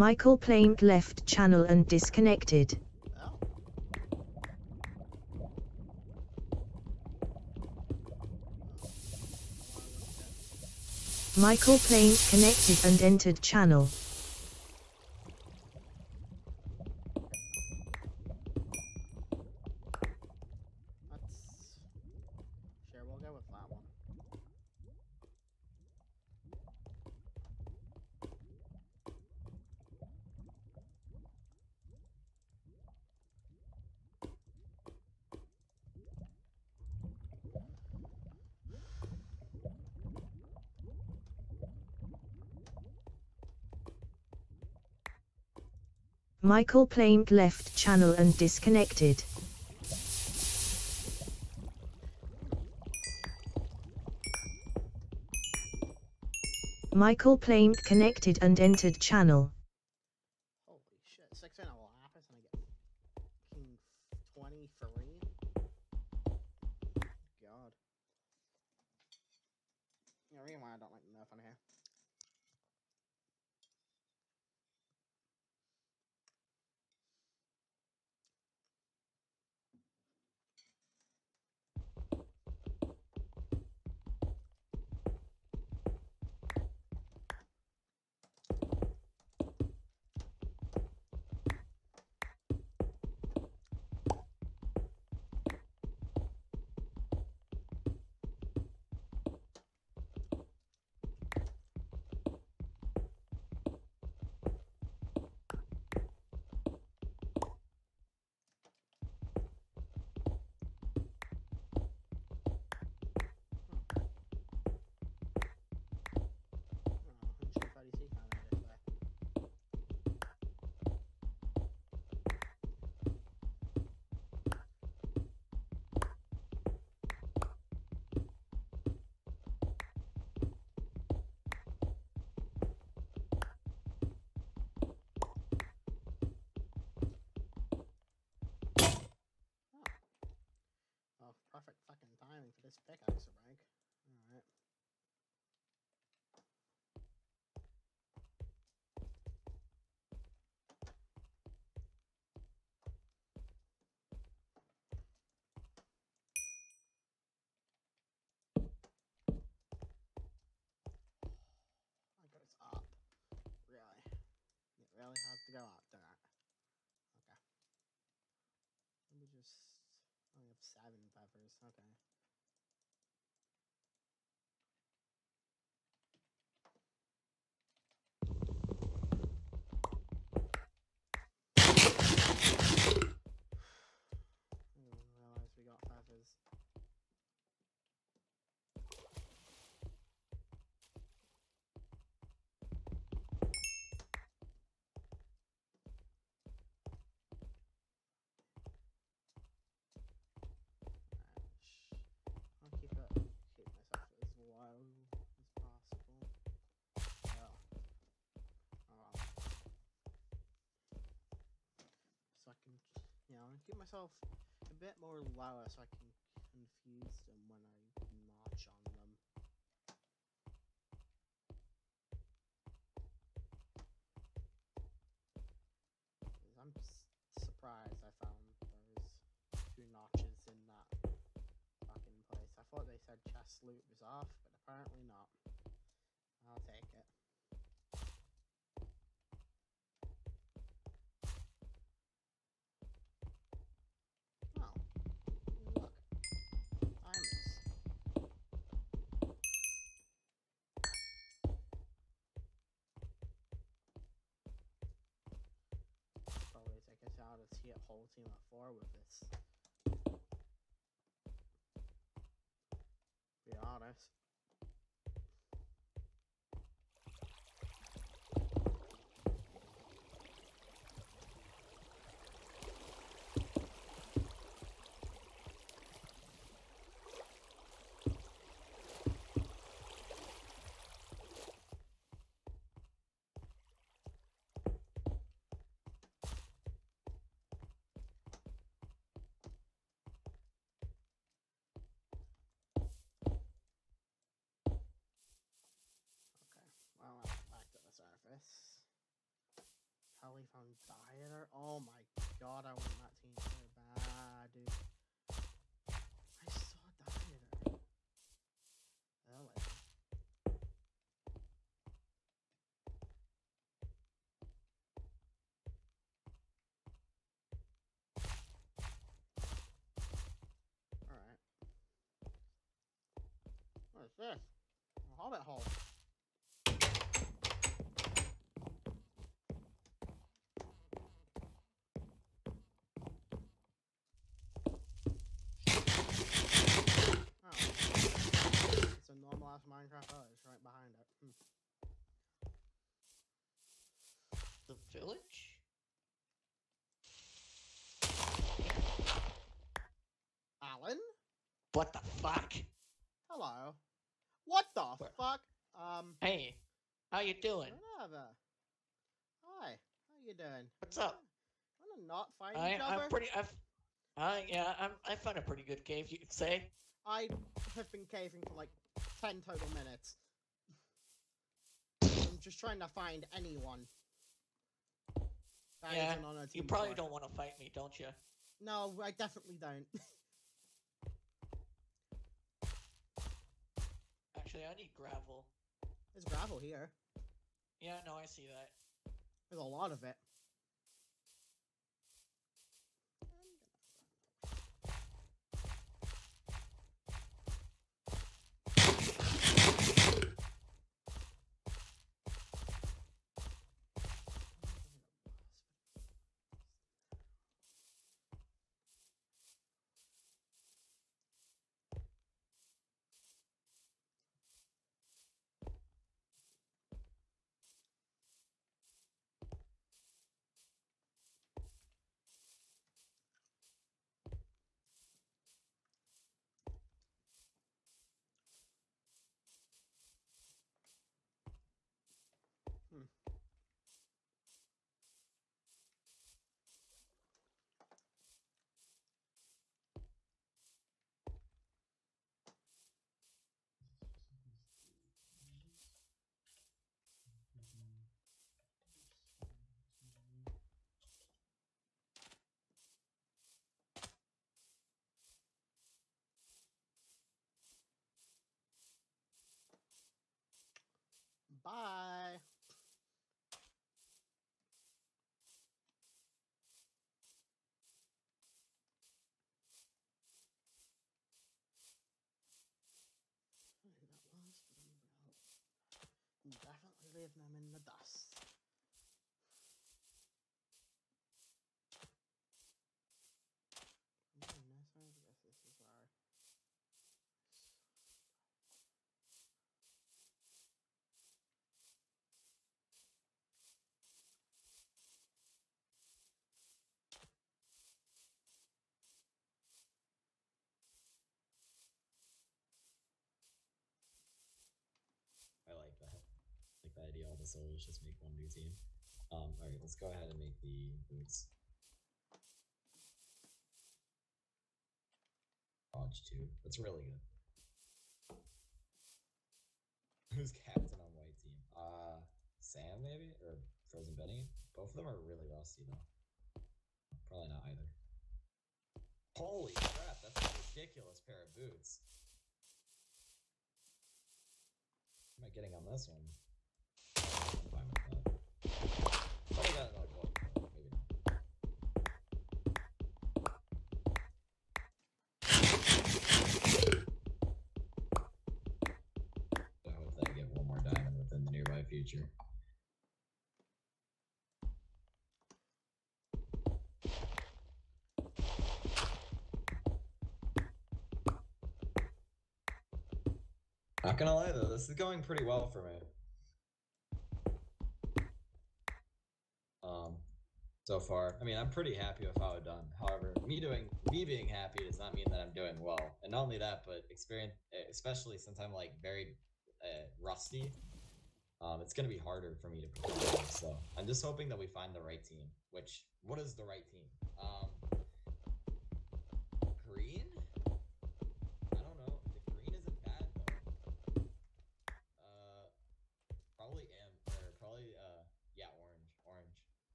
Michael Plamed left channel and disconnected. Michael Plamed connected and entered channel. Let's. Sure, we'll go with that one. Michael Plamed left channel and disconnected. Michael Plamed connected and entered channel. Holy shit. Six in a and I get king 23? God. Yeah, reason why I don't like on here. Perfect fucking timing for this pickaxe break. Alright. Okay. Myself a bit more lower so I can confuse them when I march on them. I'm surprised I found those two notches in that fucking place. I thought they said chest loot was off, but apparently not. Here whole team of four with this. Tell he found Dieter? Oh my god, I want that team so bad, dude. I saw Dieter. Really? Oh Alright. What is this? A hobbit hole. Oh. It's a normal ass Minecraft village right behind it. Hmm. The village? Alan? What the fuck? Hello. What the Where- fuck? Um, Hey, how you doing? whatever. Hi. How you doing? What's up? Wanna not fight I, each other? I'm pretty. I've, I yeah, I'm. I found a pretty good cave. You could say. I have been caving for like 10 total minutes. I'm just trying to find anyone. that Yeah, isn't on a You probably don't want to fight me, don't you? No, I definitely don't. Actually, I need gravel. There's gravel here. Yeah, no, I see that. There's a lot of it. Hmm. Bye. I don't know who that was, but I'm definitely leaving them in the dust. Oh, no, sorry, I guess this is where. I like that. All the souls just make one new team. Um, alright, let's go ahead and make the boots. Dodge 2. That's really good. Who's captain on white team? Uh Sam maybe? Or Frozen Benny? Both of them are really rusty though. Probably not either. Holy crap, that's a ridiculous pair of boots. Am I getting on this one? Future. Not gonna lie though, this is going pretty well for me. So far, I mean, I'm pretty happy with how I've done. However, me doing, me being happy does not mean that I'm doing well. And not only that, but experience, especially since I'm like very uh, rusty, um, it's gonna be harder for me to perform. So I'm just hoping that we find the right team. Which, what is the right team? Um,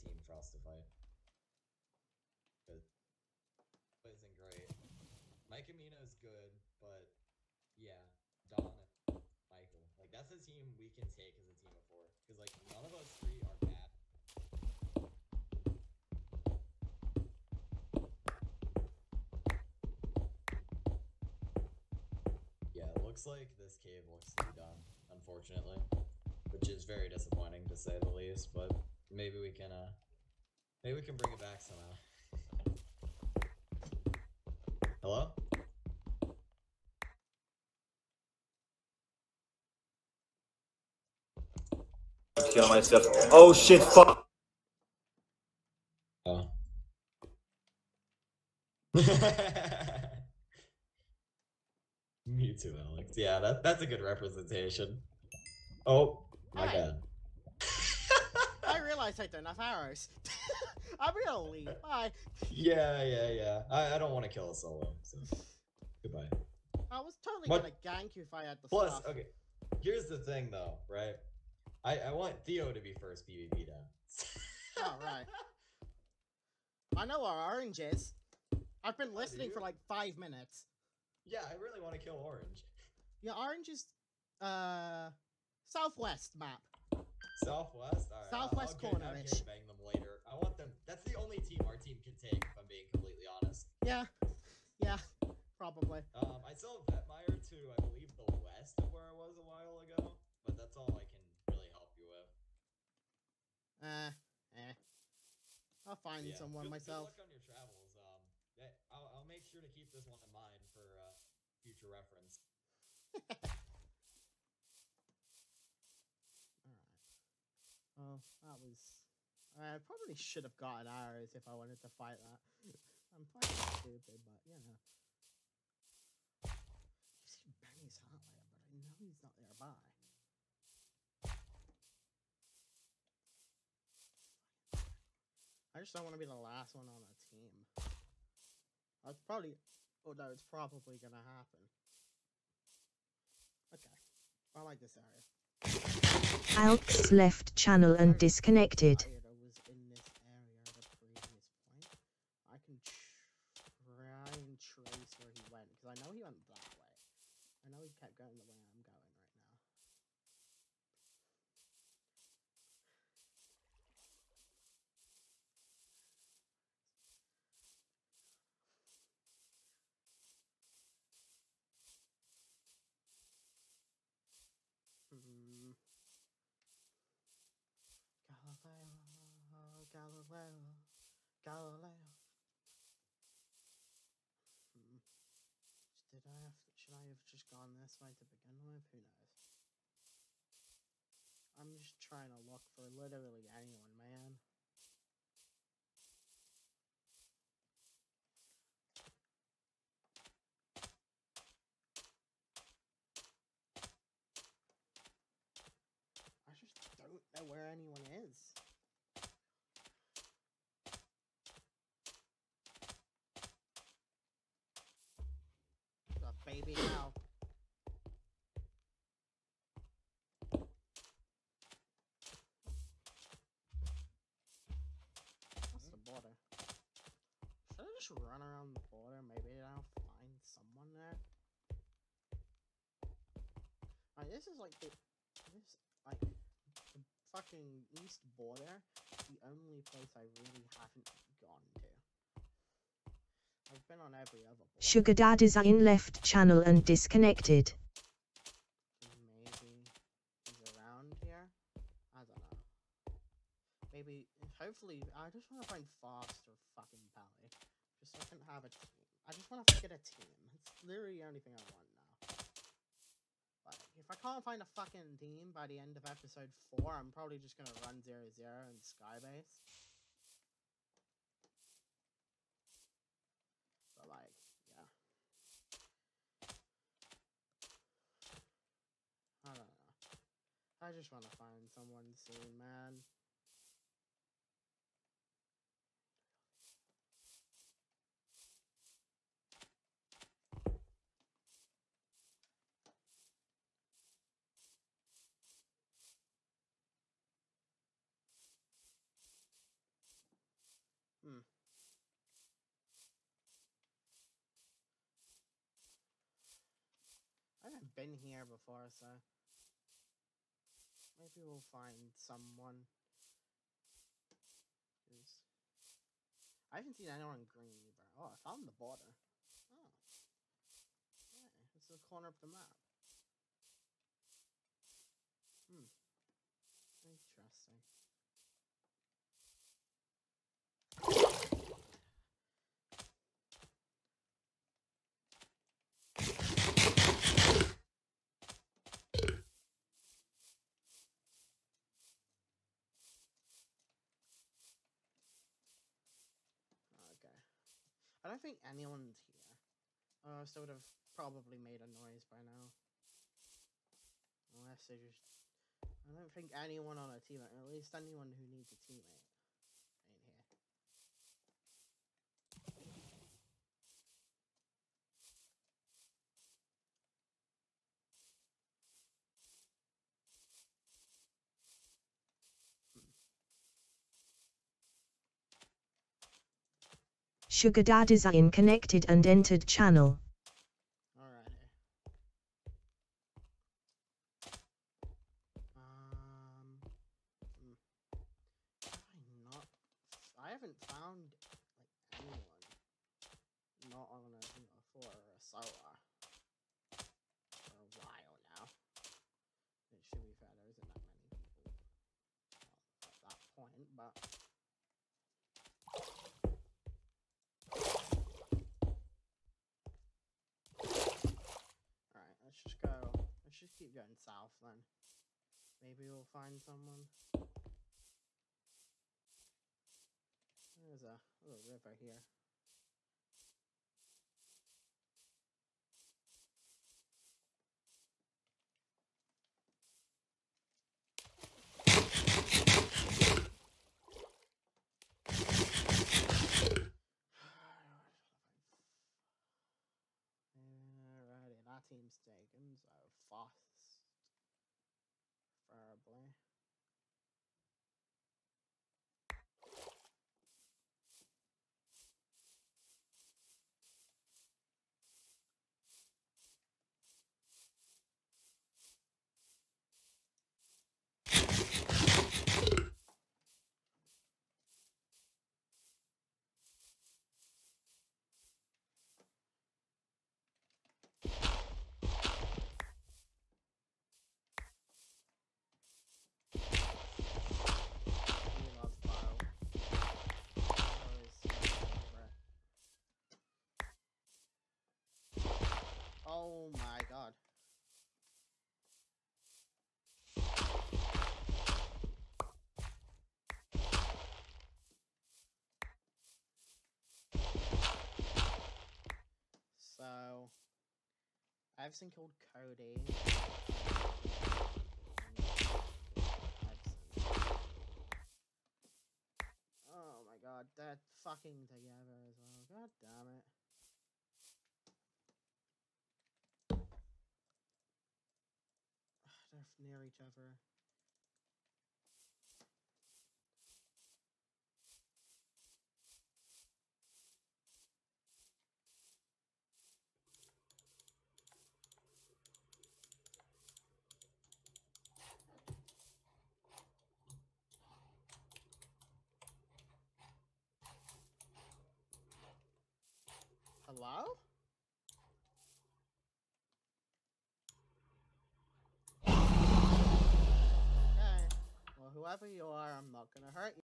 team for us to fight. But isn't great. Mike Amino is good, but yeah, Don Michael, like that's a team we can take as a team of four. Because like none of us three are bad. Yeah, it looks like this cave looks to be done, unfortunately. Which is very disappointing maybe we can uh maybe we can bring it back somehow. Hello? kill myself. Oh shit, fuck. Oh. Me too, Alex. Yeah, that, that's a good representation. Oh, my Hi. bad. I don't have arrows. I'm gonna leave. Bye. yeah, yeah, yeah. I, I don't want to kill a solo, so goodbye. I was totally What? gonna gank you if I had the Plus, stuff. okay, here's the thing though, right? I, I want Theo to be first PvP down. Oh, right. I know where orange is. I've been listening you? for like five minutes. Yeah, I really want to kill Orange. Yeah, orange is uh southwest map. Southwest? Alright. Southwest I'll, I'll, gang- I'll bang them later. I want them. That's the only team our team can take, if I'm being completely honest. Yeah, yeah, probably. Um, I still have Vetmeyer to, I believe, the west of where I was a while ago, but that's all I can really help you with. Uh, eh. I'll find Yeah, someone good, myself. Good luck on your travels. Um, I'll, I'll make sure to keep this one in mind for uh, future reference. Well, that was. I probably should have gotten arrows if I wanted to fight that. I'm fucking stupid, but you know. He's bang his heart later, but I know he's not nearby. I just don't want to be the last one on a team. That's probably. Oh no, it's probably gonna happen. Okay. I like this area. Alps left channel and disconnected. I know he went that way. I know he kept going the way I'm going right now. Hmm. Galileo, Galileo. Hmm. Did I have? Should I have just gone this way to begin with? Who knows? I'm just trying to look for literally anyone, man. I just don't know where anyone is. The baby now. That's the border. Should I just run around the border? Maybe I'll find someone there. Like, this is like the this like the fucking east border. The only place I really haven't gone to. I've been on every other border. Sugar Dad is in left channel and disconnected. Maybe he's around here. I don't know. Maybe, hopefully, I just want to find Fast or fucking Pally. Just so I can have a team. I just want to get a team. It's literally the only thing I want now. Like, if I can't find a fucking team by the end of episode 4, I'm probably just gonna run 0 0 in Skybase. just want to find someone soon, man. Hmm. I haven't been here before, so maybe we'll find someone. 'Cause I haven't seen anyone green either. Oh, I found the border. Oh, yeah, it's the corner of the map. Hmm. Interesting. Okay. I don't think anyone's here. Uh, Else they would have probably made a noise by now. Unless they just. I don't think anyone on a team, at least anyone who needs a teammate, ain't here. Sugar Daddies are in connected and entered channel. Alrighty. South then. Maybe we'll find someone. There's a little river here. Alrighty, that team's taken, so fast. Preferably. We love Bo. Bo is my favorite. Oh my god. So, I have something called Cody. Oh my god, they're fucking together as well. God damn it. They're near each other. Hello? Okay. Well, whoever you are, I'm not gonna hurt you.